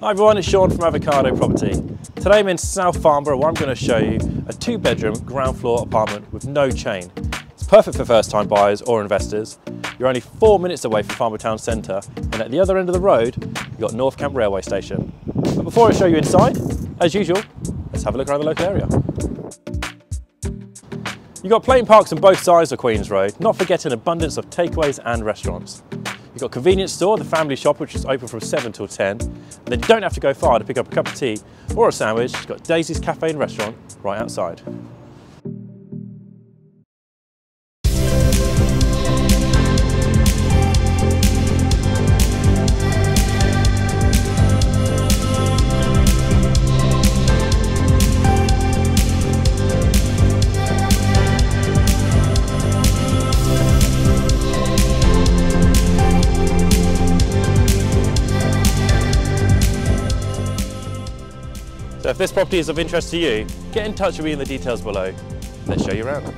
Hi everyone, it's Sean from Avocado Property. Today I'm in South Farnborough where I'm going to show you a two bedroom ground floor apartment with no chain. It's perfect for first time buyers or investors. You're only four minutes away from Farnborough Town Centre and at the other end of the road you've got North Camp Railway Station. But before I show you inside, as usual, let's have a look around the local area. You've got plane parks on both sides of Queen's Road, not forgetting abundance of takeaways and restaurants. You've got convenience store, the family shop, which is open from 7 till 10. And then you don't have to go far to pick up a cup of tea or a sandwich. You've got Daisy's Cafe and Restaurant right outside. So if this property is of interest to you, get in touch with me in the details below. Let's show you around.